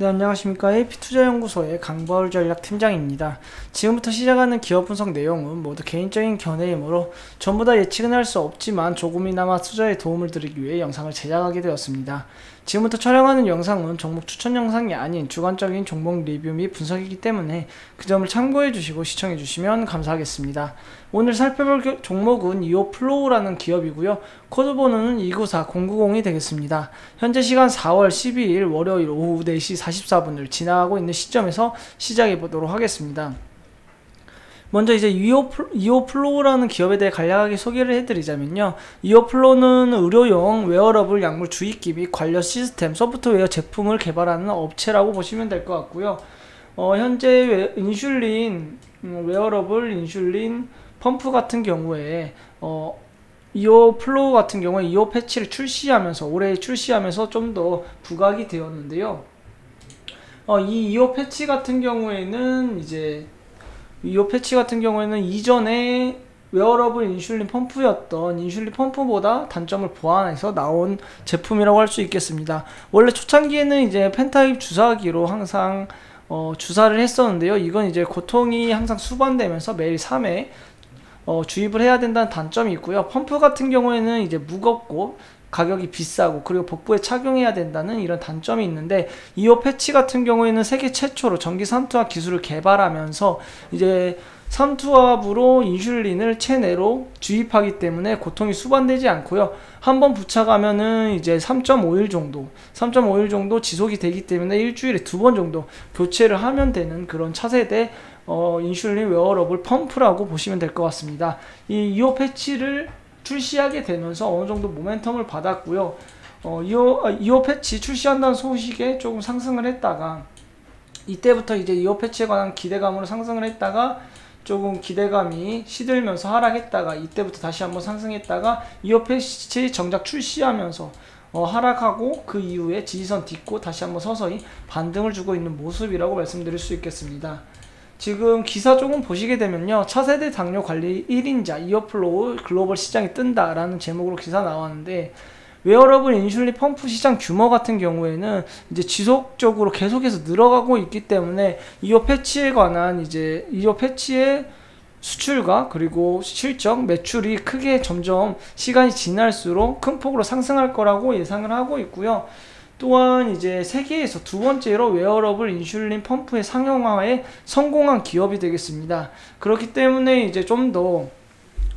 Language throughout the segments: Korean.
네, 안녕하십니까. AP투자연구소의 강바울 전략팀장입니다. 지금부터 시작하는 기업 분석 내용은 모두 개인적인 견해이므로 전부 다 예측은 할 수 없지만 조금이나마 투자에 도움을 드리기 위해 영상을 제작하게 되었습니다. 지금부터 촬영하는 영상은 종목 추천 영상이 아닌 주관적인 종목 리뷰 및 분석이기 때문에 그 점을 참고해 주시고 시청해 주시면 감사하겠습니다. 오늘 살펴볼 종목은 이오플로우라는 기업이고요. 코드 번호는 294090이 되겠습니다. 현재 시간 4월 12일 월요일 오후 4시 44분을 지나가고 있는 시점에서 시작해 보도록 하겠습니다. 먼저 이제 이오플로우라는 기업에 대해 간략하게 소개를 해드리자면요. 이오플로우는 의료용 웨어러블 약물 주입기 및 관련 시스템, 소프트웨어 제품을 개발하는 업체라고 보시면 될 것 같고요. 어, 현재 인슐린, 음, 웨어러블 인슐린 펌프 같은 경우에 어, 이오 플로우 같은 경우에 이오 패치를 출시하면서 올해 출시하면서 좀 더 부각이 되었는데요. 어, 이 이오 패치 같은 경우에는 이제 이 패치 같은 경우에는 이전에 웨어러블 인슐린 펌프였던 인슐린 펌프보다 단점을 보완해서 나온 제품이라고 할 수 있겠습니다. 원래 초창기에는 이제 펜타입 주사기로 항상 어, 주사를 했었는데요. 이건 이제 고통이 항상 수반되면서 매일 3회 어, 주입을 해야 된다는 단점이 있고요. 펌프 같은 경우에는 이제 무겁고 가격이 비싸고 그리고 복부에 착용해야 된다는 이런 단점이 있는데 이오 패치 같은 경우에는 세계 최초로 전기 삼투압 기술을 개발하면서 이제 삼투압으로 인슐린을 체내로 주입하기 때문에 고통이 수반되지 않고요. 한번 부착하면은 이제 3.5일 정도, 3.5일 정도 지속이 되기 때문에 일주일에 두 번 정도 교체를 하면 되는 그런 차세대 어, 인슐린 웨어러블 펌프라고 보시면 될 것 같습니다. 이 이오 패치를 출시하게 되면서 어느 정도 모멘텀을 받았고요. 어, 이오, 아, 이오 패치 출시한다는 소식에 조금 상승을 했다가 이때부터 이제 이오 패치에 관한 기대감으로 상승을 했다가 조금 기대감이 시들면서 하락했다가 이때부터 다시 한번 상승했다가 이오 패치 정작 출시하면서 어, 하락하고 그 이후에 지지선 딛고 다시 한번 서서히 반등을 주고 있는 모습이라고 말씀드릴 수 있겠습니다. 지금 기사 조금 보시게 되면요. 차세대 당뇨 관리 1인자 이오플로우 글로벌 시장이 뜬다라는 제목으로 기사 나왔는데 웨어러블 인슐린 펌프 시장 규모 같은 경우에는 이제 지속적으로 계속해서 늘어가고 있기 때문에 이오 패치에 관한 이제 이오 패치의 수출과 그리고 실적, 매출이 크게 점점 시간이 지날수록 큰 폭으로 상승할 거라고 예상을 하고 있고요. 또한 이제 세계에서 두 번째로 웨어러블 인슐린 펌프의 상용화에 성공한 기업이 되겠습니다. 그렇기 때문에 이제 좀더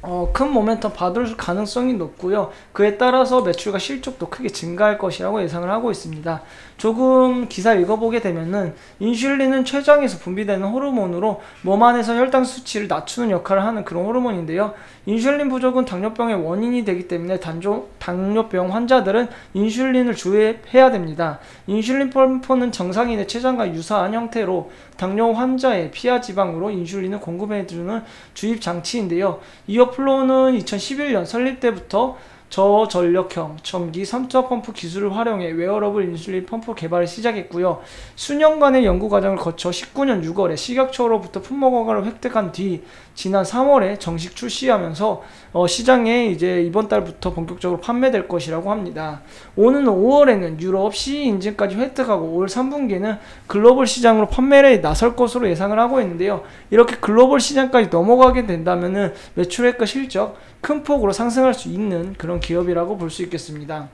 어, 큰 모멘텀 받을 가능성이 높고요. 그에 따라서 매출과 실적도 크게 증가할 것이라고 예상을 하고 있습니다. 조금 기사 읽어보게 되면은 인슐린은 췌장에서 분비되는 호르몬으로 몸 안에서 혈당 수치를 낮추는 역할을 하는 그런 호르몬인데요. 인슐린 부족은 당뇨병의 원인이 되기 때문에 단조, 당뇨병 환자들은 인슐린을 주입해야 됩니다. 인슐린 펌프는 정상인의 췌장과 유사한 형태로 당뇨 환자의 피하 지방으로 인슐린을 공급해주는 주입 장치인데요. 이오플로우는 2011년 설립 때부터 저전력형 전기삼투 펌프 기술을 활용해 웨어러블 인슐린 펌프 개발을 시작했고요. 수년간의 연구 과정을 거쳐 19년 6월에 식약처로부터 품목 허가를 획득한 뒤 지난 3월에 정식 출시하면서 어, 시장에 이제 이번 달부터 본격적으로 판매될 것이라고 합니다. 오는 5월에는 유럽 CE 인증까지 획득하고 올 3분기에는 글로벌 시장으로 판매에 나설 것으로 예상을 하고 있는데요. 이렇게 글로벌 시장까지 넘어가게 된다면은 매출액과 실적 큰 폭으로 상승할 수 있는 그런 기업이라고 볼 수 있겠습니다.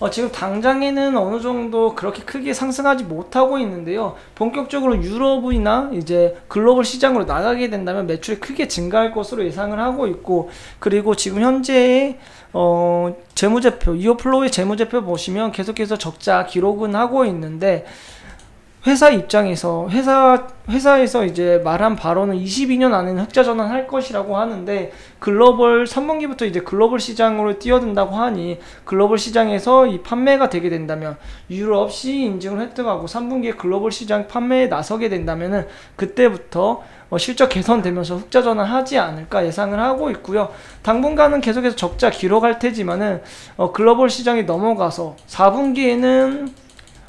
어, 지금 당장에는 어느 정도 그렇게 크게 상승하지 못하고 있는데요. 본격적으로 유럽이나 이제 글로벌 시장으로 나가게 된다면 매출이 크게 증가할 것으로 예상을 하고 있고, 그리고 지금 현재 어, 재무제표, 이오플로우의 재무제표 보시면 계속해서 적자 기록은 하고 있는데, 회사 입장에서 회사 회사에서 이제 말한 바로는 22년 안에는 흑자 전환할 것이라고 하는데 글로벌 3분기부터 이제 글로벌 시장으로 뛰어든다고 하니 글로벌 시장에서 이 판매가 되게 된다면 유럽 C 인증을 획득하고 3분기에 글로벌 시장 판매에 나서게 된다면은 그때부터 어 실적 개선되면서 흑자 전환하지 않을까 예상을 하고 있고요. 당분간은 계속해서 적자 기록할 테지만은 어 글로벌 시장이 넘어가서 4분기에는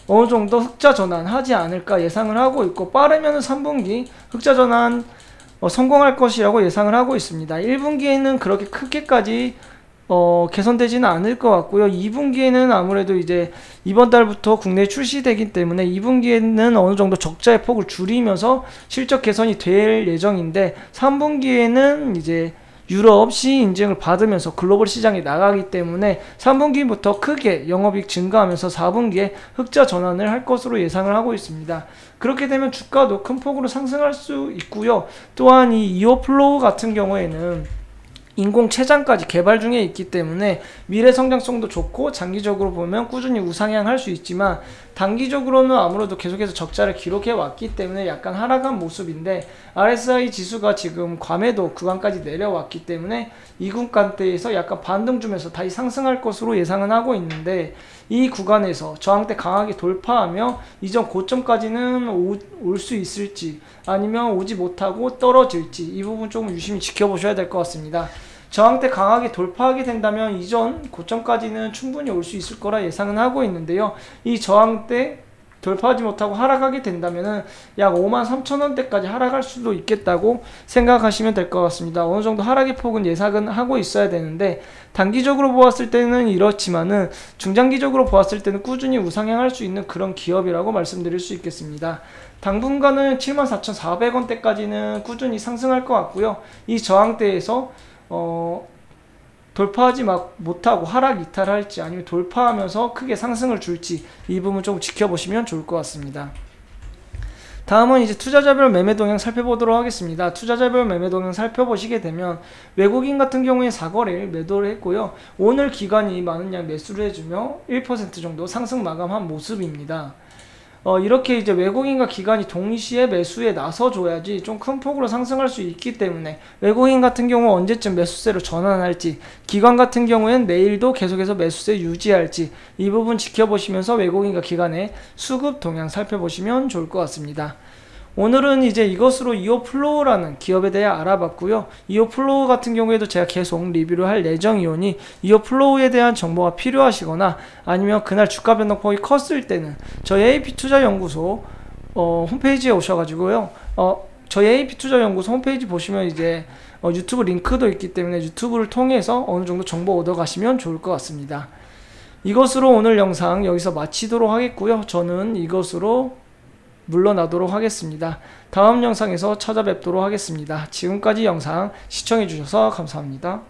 어느 정도 흑자 전환하지 않을까 예상을 하고 있고 빠르면 3분기 흑자 전환 어, 성공할 것이라고 예상을 하고 있습니다. 1분기에는 그렇게 크게까지 어, 개선되지는 않을 것 같고요. 2분기에는 아무래도 이제 이번 달부터 국내에 출시되기 때문에 2분기에는 어느 정도 적자의 폭을 줄이면서 실적 개선이 될 예정인데 3분기에는 이제 유럽 CE 인증을 받으면서 글로벌 시장에 나가기 때문에 3분기부터 크게 영업이익 증가하면서 4분기에 흑자 전환을 할 것으로 예상을 하고 있습니다. 그렇게 되면 주가도 큰 폭으로 상승할 수 있고요. 또한 이 이오플로우 같은 경우에는 인공 췌장까지 개발 중에 있기 때문에 미래 성장성도 좋고 장기적으로 보면 꾸준히 우상향할 수 있지만 단기적으로는 아무래도 계속해서 적자를 기록해 왔기 때문에 약간 하락한 모습인데 RSI 지수가 지금 과매도 구간까지 내려왔기 때문에 이 구간대에서 약간 반등 주면서 다시 상승할 것으로 예상은 하고 있는데 이 구간에서 저항대 강하게 돌파하며 이전 고점까지는 올 수 있을지 아니면 오지 못하고 떨어질지 이 부분 조금 유심히 지켜보셔야 될 것 같습니다. 저항대 강하게 돌파하게 된다면 이전 고점까지는 충분히 올 수 있을 거라 예상은 하고 있는데요. 이 저항대 돌파하지 못하고 하락하게 된다면약 5만 3천 원대까지 하락할 수도 있겠다고 생각하시면 될 것 같습니다. 어느 정도 하락의 폭은 예상은 하고 있어야 되는데 단기적으로 보았을 때는 이렇지만은 중장기적으로 보았을 때는 꾸준히 우상향할 수 있는 그런 기업이라고 말씀드릴 수 있겠습니다. 당분간은 74,400원대까지는 꾸준히 상승할 것 같고요. 이 저항대에서 어, 돌파하지 막 못하고 하락 이탈할지 아니면 돌파하면서 크게 상승을 줄지 이 부분 좀 지켜보시면 좋을 것 같습니다. 다음은 이제 투자자별 매매 동향 살펴보도록 하겠습니다. 투자자별 매매 동향 살펴보시게 되면 외국인 같은 경우에 4거래일 매도를 했고요. 오늘 기관이 많은 양 매수를 해주며 1% 정도 상승 마감한 모습입니다. 어, 이렇게 이제 외국인과 기관이 동시에 매수에 나서줘야지 좀 큰 폭으로 상승할 수 있기 때문에 외국인 같은 경우 언제쯤 매수세로 전환할지 기관 같은 경우엔 내일도 계속해서 매수세 유지할지 이 부분 지켜보시면서 외국인과 기관의 수급 동향 살펴보시면 좋을 것 같습니다. 오늘은 이제 이것으로 이오플로우라는 기업에 대해 알아봤고요. 이오플로우 같은 경우에도 제가 계속 리뷰를 할 예정이오니 이오플로우에 대한 정보가 필요하시거나 아니면 그날 주가 변동폭이 컸을 때는 저희 AP투자연구소 어, 홈페이지에 오셔가지고요. 어, 저희 AP투자연구소 홈페이지 보시면 이제 어, 유튜브 링크도 있기 때문에 유튜브를 통해서 어느 정도 정보 얻어 가시면 좋을 것 같습니다. 이것으로 오늘 영상 여기서 마치도록 하겠고요. 저는 이것으로 물러나도록 하겠습니다. 다음 영상에서 찾아뵙도록 하겠습니다. 지금까지 영상 시청해주셔서 감사합니다.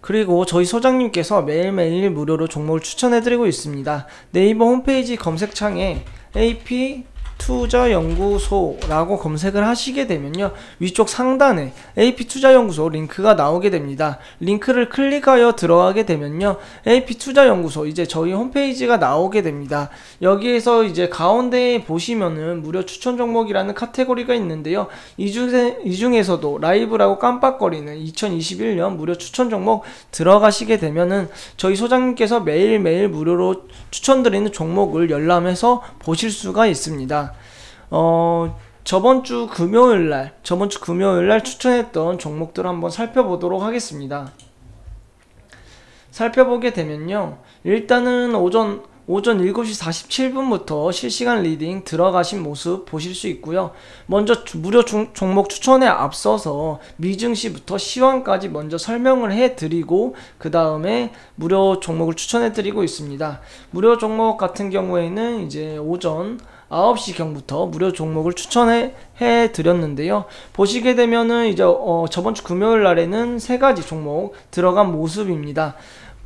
그리고 저희 소장님께서 매일매일 무료로 종목을 추천해드리고 있습니다. 네이버 홈페이지 검색창에 AP 투자연구소라고 검색을 하시게 되면요. 위쪽 상단에 AP투자연구소 링크가 나오게 됩니다. 링크를 클릭하여 들어가게 되면요. AP투자연구소 이제 저희 홈페이지가 나오게 됩니다. 여기에서 이제 가운데에 보시면은 무료 추천 종목이라는 카테고리가 있는데요. 이, 중에, 이 중에서도 라이브라고 깜빡거리는 2021년 무료 추천 종목 들어가시게 되면은 저희 소장님께서 매일매일 무료로 추천드리는 종목을 열람해서 보실 수가 있습니다. 어, 저번 주 금요일 날, 저번 주 금요일 날 추천했던 종목들 한번 살펴보도록 하겠습니다. 살펴보게 되면요. 일단은 오전 오전 7시 47분부터 실시간 리딩 들어가신 모습 보실 수 있고요. 먼저 무료 중, 종목 추천에 앞서서 미증시부터 시황까지 먼저 설명을 해드리고 그 다음에 무료 종목을 추천해드리고 있습니다. 무료 종목 같은 경우에는 이제 오전 9시경부터 무료 종목을 추천해 드렸는데요. 보시게 되면은 이제 어, 저번 주 금요일 날에는 세 가지 종목 들어간 모습입니다.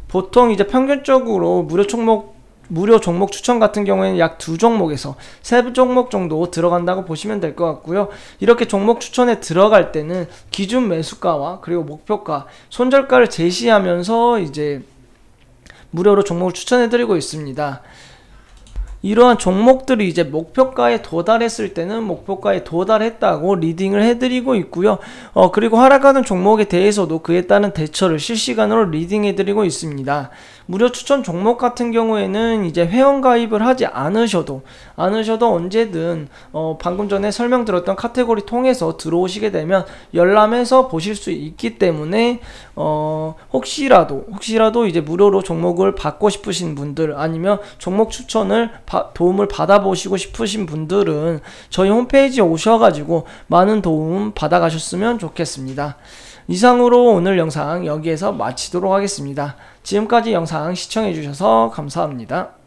보통 이제 평균적으로 무료 종목 무료 종목 추천 같은 경우에는 약 두 종목에서 세 종목 정도 들어간다고 보시면 될 것 같고요. 이렇게 종목 추천에 들어갈 때는 기준 매수가와 그리고 목표가, 손절가를 제시하면서 이제 무료로 종목을 추천해 드리고 있습니다. 이러한 종목들이 이제 목표가에 도달했을 때는 목표가에 도달했다고 리딩을 해드리고 있고요. 어, 그리고 하락하는 종목에 대해서도 그에 따른 대처를 실시간으로 리딩해드리고 있습니다. 무료 추천 종목 같은 경우에는 이제 회원 가입을 하지 않으셔도 않으셔도 언제든 어 방금 전에 설명드렸던 카테고리 통해서 들어오시게 되면 열람해서 보실 수 있기 때문에 어 혹시라도 혹시라도 이제 무료로 종목을 받고 싶으신 분들 아니면 종목 추천을 바, 도움을 받아보시고 싶으신 분들은 저희 홈페이지에 오셔가지고 많은 도움 받아가셨으면 좋겠습니다. 이상으로 오늘 영상 여기에서 마치도록 하겠습니다. 지금까지 영상 시청해주셔서 감사합니다.